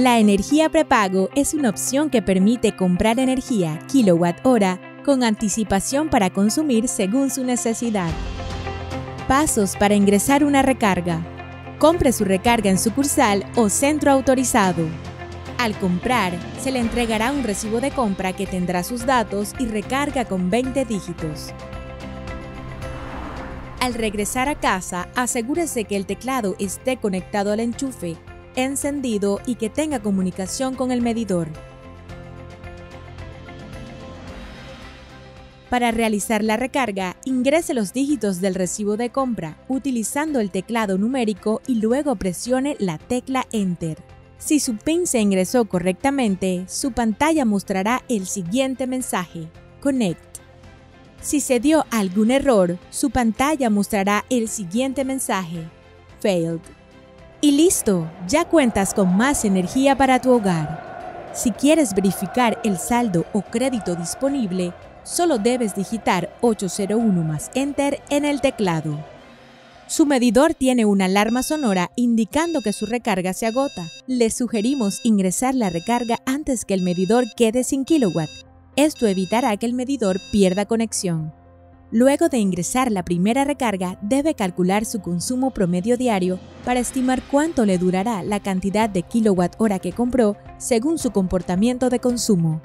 La energía prepago es una opción que permite comprar energía kilowatt hora con anticipación para consumir según su necesidad. Pasos para ingresar una recarga. Compre su recarga en sucursal o centro autorizado. Al comprar, se le entregará un recibo de compra que tendrá sus datos y recarga con 20 dígitos. Al regresar a casa, asegúrese que el teclado esté conectado al enchufe, encendido y que tenga comunicación con el medidor. Para realizar la recarga, ingrese los dígitos del recibo de compra utilizando el teclado numérico y luego presione la tecla Enter. Si su PIN se ingresó correctamente, su pantalla mostrará el siguiente mensaje, Connect. Si se dio algún error, su pantalla mostrará el siguiente mensaje, Failed. Y listo, ya cuentas con más energía para tu hogar. Si quieres verificar el saldo o crédito disponible, solo debes digitar 801 más Enter en el teclado. Su medidor tiene una alarma sonora indicando que su recarga se agota. Le sugerimos ingresar la recarga antes que el medidor quede sin kilowatt. Esto evitará que el medidor pierda conexión. Luego de ingresar la primera recarga, debe calcular su consumo promedio diario para estimar cuánto le durará la cantidad de kilowatt hora que compró según su comportamiento de consumo.